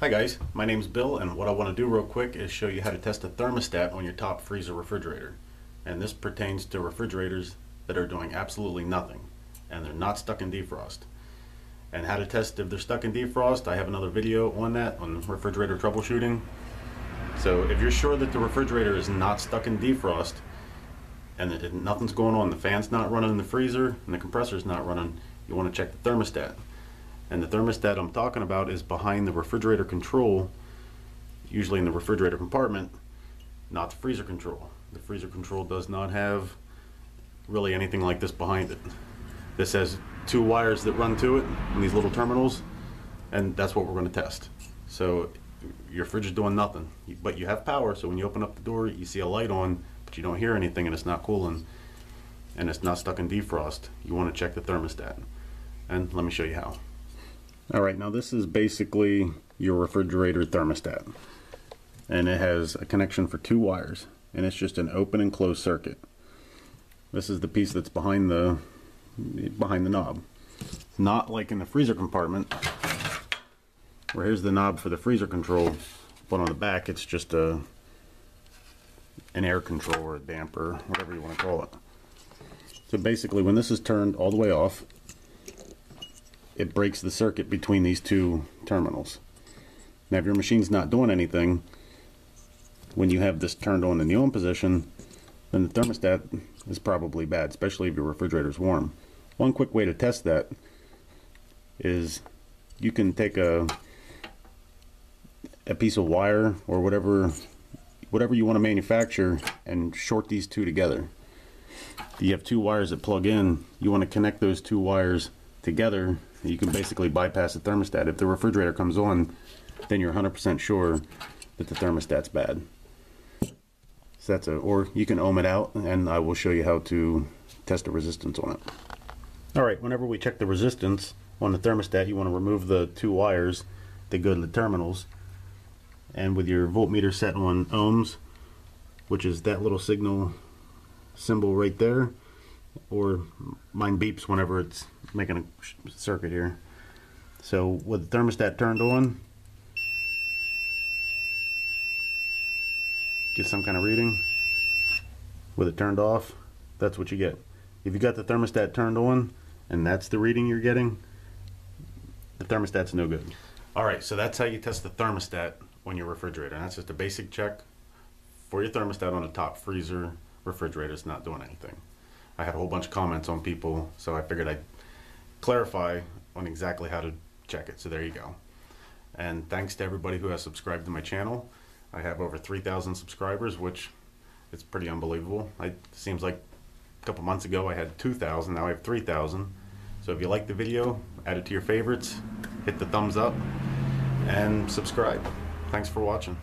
Hi guys, my name's Bill and what I want to do real quick is show you how to test a thermostat on your top freezer refrigerator. And this pertains to refrigerators that are doing absolutely nothing and they're not stuck in defrost. And how to test if they're stuck in defrost, I have another video on that on refrigerator troubleshooting. So if you're sure that the refrigerator is not stuck in defrost and that nothing's going on, the fan's not running in the freezer and the compressor's not running, you want to check the thermostat. And the thermostat I'm talking about is behind the refrigerator control, usually in the refrigerator compartment, not the freezer control. The freezer control does not have really anything like this behind it. This has two wires that run to it in these little terminals, and that's what we're going to test. So your fridge is doing nothing, but you have power, so when you open up the door, you see a light on, but you don't hear anything and it's not cooling, and it's not stuck in defrost. You want to check the thermostat. And let me show you how. All right, now this is basically your refrigerator thermostat. And it has a connection for two wires. And it's just an open and closed circuit. This is the piece that's behind the behind the knob. Not like in the freezer compartment, where here's the knob for the freezer control, but on the back it's just a an air control or a damper, whatever you want to call it. So basically when this is turned all the way off, it breaks the circuit between these two terminals. Now if your machine's not doing anything, when you have this turned on in the on position, then the thermostat is probably bad, especially if your refrigerator is warm. One quick way to test that is you can take a a piece of wire or whatever whatever you want to manufacture and short these two together. You have two wires that plug in, you want to connect those two wires together you can basically bypass the thermostat. If the refrigerator comes on, then you're 100% sure that the thermostat's bad. So that's a, or you can ohm it out and I will show you how to test the resistance on it. Alright, whenever we check the resistance on the thermostat, you want to remove the two wires that go to the terminals. And with your voltmeter set on ohms, which is that little signal symbol right there, or mine beeps whenever it's making a circuit here. So with the thermostat turned on, get some kind of reading. With it turned off, that's what you get. If you got the thermostat turned on and that's the reading you're getting, the thermostat's no good. Alright, so that's how you test the thermostat on your refrigerator. And that's just a basic check for your thermostat on a top freezer refrigerator. It's not doing anything. I had a whole bunch of comments on people, so I figured I'd clarify on exactly how to check it. So there you go. And thanks to everybody who has subscribed to my channel. I have over 3,000 subscribers, which it's pretty unbelievable. It seems like a couple months ago I had 2,000, now I have 3,000. So if you like the video, add it to your favorites, hit the thumbs up, and subscribe. Thanks for watching.